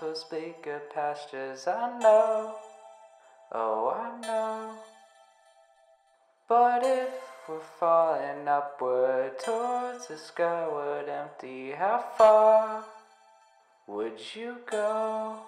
those bigger pastures. I know, oh, I know. But if we're falling upward towards the skyward empty, how far would you go?